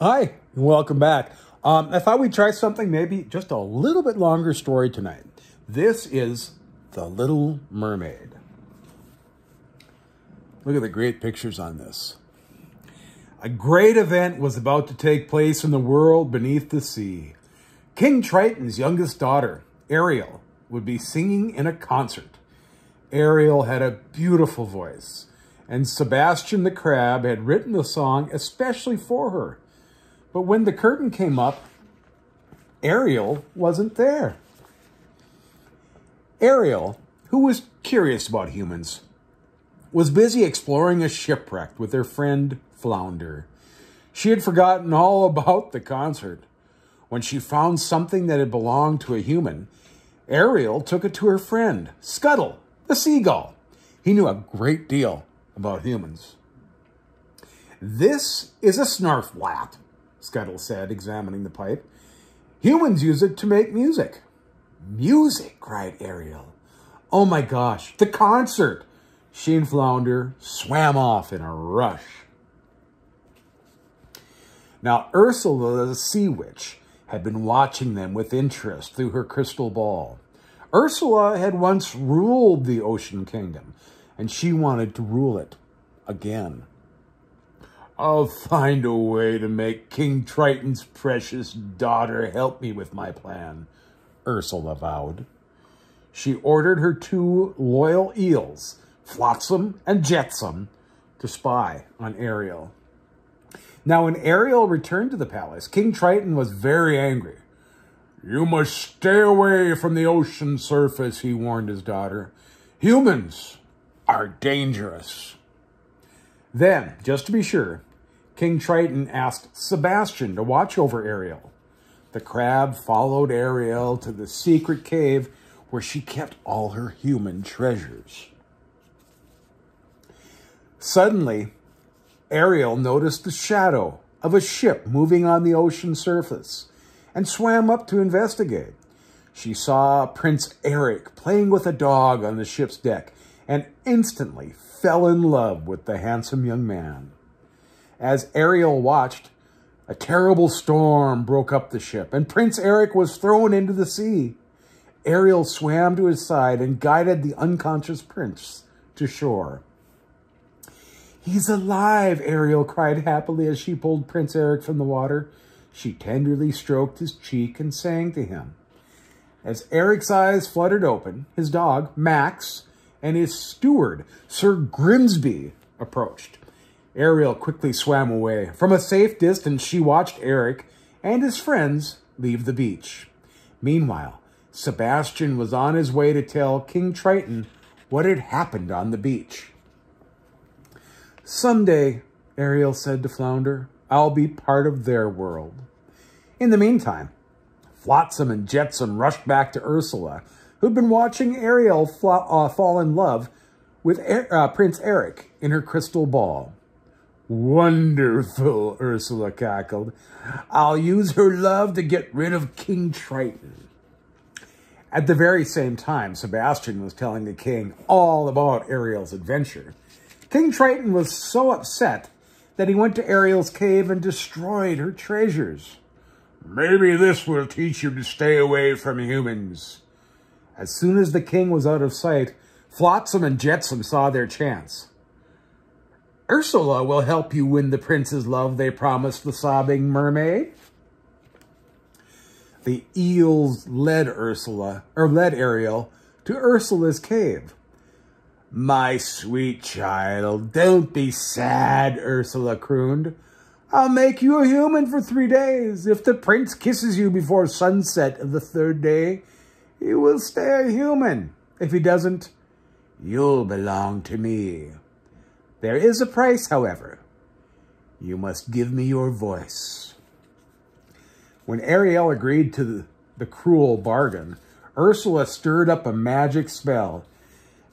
Hi, and welcome back. Um, I thought we'd try something maybe just a little bit longer story tonight. This is The Little Mermaid. Look at the great pictures on this. A great event was about to take place in the world beneath the sea. King Triton's youngest daughter, Ariel, would be singing in a concert. Ariel had a beautiful voice, and Sebastian the Crab had written the song especially for her. But when the curtain came up, Ariel wasn't there. Ariel, who was curious about humans, was busy exploring a shipwreck with her friend Flounder. She had forgotten all about the concert. When she found something that had belonged to a human, Ariel took it to her friend, Scuttle, the seagull. He knew a great deal about humans. This is a snarfblat, Scuttle said, examining the pipe. Humans use it to make music. Music, cried Ariel. Oh my gosh, the concert! She and Flounder swam off in a rush. Now, Ursula the sea witch had been watching them with interest through her crystal ball. Ursula had once ruled the Ocean Kingdom, and she wanted to rule it again. I'll find a way to make King Triton's precious daughter help me with my plan, Ursula vowed. She ordered her two loyal eels, Flotsam and Jetsam, to spy on Ariel. Now, when Ariel returned to the palace, King Triton was very angry. You must stay away from the ocean surface, he warned his daughter. Humans are dangerous. Then, just to be sure, King Triton asked Sebastian to watch over Ariel. The crab followed Ariel to the secret cave where she kept all her human treasures. Suddenly, Ariel noticed the shadow of a ship moving on the ocean surface and swam up to investigate. She saw Prince Eric playing with a dog on the ship's deck and instantly fell in love with the handsome young man. As Ariel watched, a terrible storm broke up the ship, and Prince Eric was thrown into the sea. Ariel swam to his side and guided the unconscious prince to shore. He's alive, Ariel cried happily as she pulled Prince Eric from the water. She tenderly stroked his cheek and sang to him. As Eric's eyes fluttered open, his dog, Max, and his steward, Sir Grimsby, approached. Ariel quickly swam away. From a safe distance, she watched Eric and his friends leave the beach. Meanwhile, Sebastian was on his way to tell King Triton what had happened on the beach. Someday, Ariel said to Flounder, I'll be part of their world. In the meantime, Flotsam and Jetsam rushed back to Ursula, who'd been watching Ariel uh, fall in love with uh, Prince Eric in her crystal ball. Wonderful, Ursula cackled. I'll use her love to get rid of King Triton. At the very same time, Sebastian was telling the king all about Ariel's adventure. King Triton was so upset that he went to Ariel's cave and destroyed her treasures. Maybe this will teach you to stay away from humans. As soon as the king was out of sight, Flotsam and Jetsam saw their chance. Ursula will help you win the prince's love, they promised the sobbing mermaid. The eels led Ursula, or led Ariel, to Ursula's cave. My sweet child, don't be sad, Ursula crooned. I'll make you a human for three days. If the prince kisses you before sunset of the third day, you will stay a human. If he doesn't, you'll belong to me. There is a price, however. You must give me your voice. When Ariel agreed to the, the cruel bargain, Ursula stirred up a magic spell.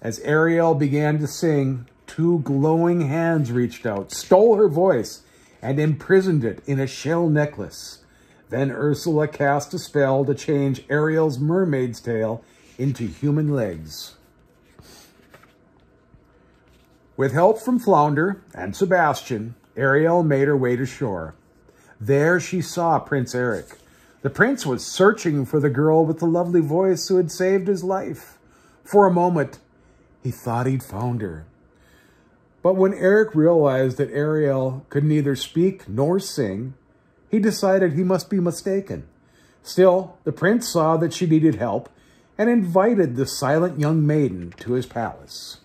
As Ariel began to sing, two glowing hands reached out, stole her voice, and imprisoned it in a shell necklace. Then Ursula cast a spell to change Ariel's mermaid's tail into human legs. With help from Flounder and Sebastian, Ariel made her way to shore. there she saw Prince Eric. The prince was searching for the girl with the lovely voice who had saved his life. For a moment, he thought he'd found her. But when Eric realized that Ariel could neither speak nor sing, he decided he must be mistaken. Still, the prince saw that she needed help and invited the silent young maiden to his palace.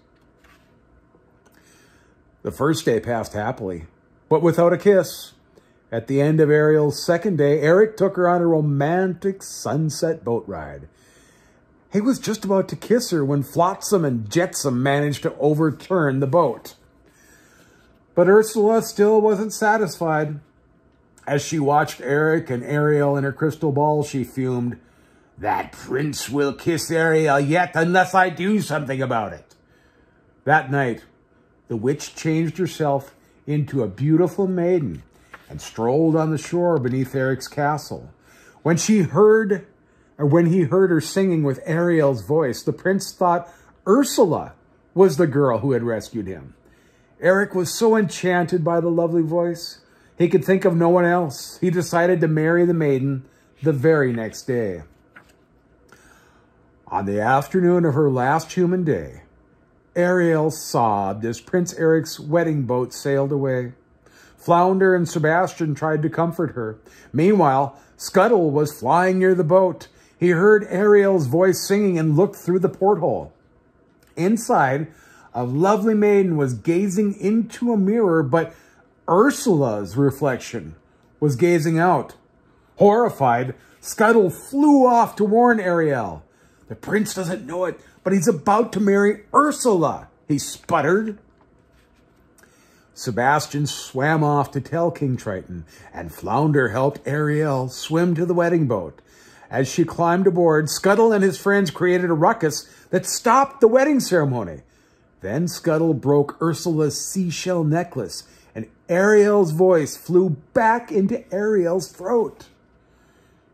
The first day passed happily, but without a kiss. At the end of Ariel's second day, Eric took her on a romantic sunset boat ride. He was just about to kiss her when Flotsam and Jetsam managed to overturn the boat. But Ursula still wasn't satisfied. As she watched Eric and Ariel in her crystal ball, she fumed, That prince will kiss Ariel yet unless I do something about it. That night, the witch changed herself into a beautiful maiden and strolled on the shore beneath Eric's castle. When she heard, or when he heard her singing with Ariel's voice, the prince thought Ursula was the girl who had rescued him. Eric was so enchanted by the lovely voice, he could think of no one else. He decided to marry the maiden the very next day. On the afternoon of her last human day, Ariel sobbed as Prince Eric's wedding boat sailed away. Flounder and Sebastian tried to comfort her. Meanwhile, Scuttle was flying near the boat. He heard Ariel's voice singing and looked through the porthole. Inside, a lovely maiden was gazing into a mirror, but Ursula's reflection was gazing out. Horrified, Scuttle flew off to warn Ariel. The prince doesn't know it, but he's about to marry Ursula, he sputtered. Sebastian swam off to tell King Triton, and Flounder helped Ariel swim to the wedding boat. As she climbed aboard, Scuttle and his friends created a ruckus that stopped the wedding ceremony. Then Scuttle broke Ursula's seashell necklace, and Ariel's voice flew back into Ariel's throat.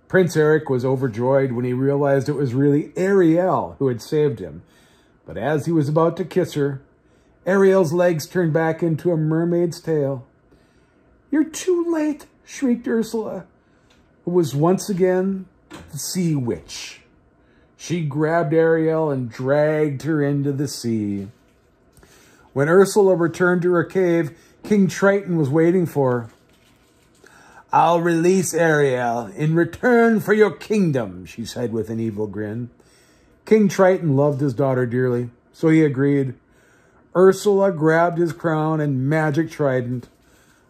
Prince Eric was overjoyed when he realized it was really Ariel who had saved him. But as he was about to kiss her, Ariel's legs turned back into a mermaid's tail. You're too late, shrieked Ursula, who was once again the sea witch. She grabbed Ariel and dragged her into the sea. When Ursula returned to her cave, King Triton was waiting for her. I'll release Ariel in return for your kingdom, she said with an evil grin. King Triton loved his daughter dearly, so he agreed. Ursula grabbed his crown and magic trident.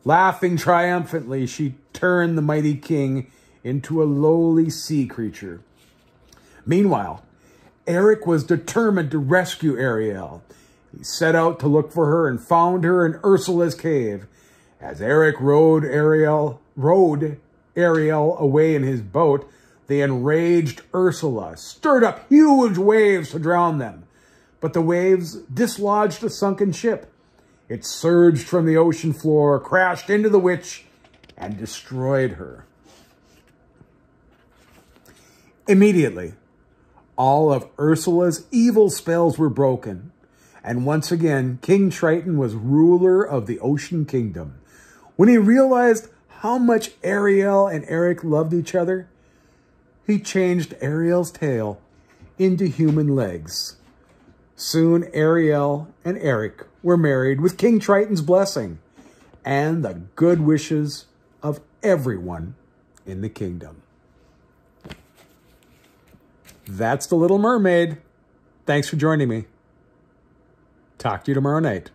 Laughing triumphantly, she turned the mighty king into a lowly sea creature. Meanwhile, Eric was determined to rescue Ariel. He set out to look for her and found her in Ursula's cave. As Eric rode Ariel, rowed Ariel away in his boat, the enraged Ursula stirred up huge waves to drown them but the waves dislodged a sunken ship. It surged from the ocean floor, crashed into the witch, and destroyed her. Immediately, all of Ursula's evil spells were broken, and once again, King Triton was ruler of the Ocean Kingdom. When he realized how much Ariel and Eric loved each other, he changed Ariel's tail into human legs. Soon Ariel and Eric were married with King Triton's blessing and the good wishes of everyone in the kingdom. That's The Little Mermaid. Thanks for joining me. Talk to you tomorrow night.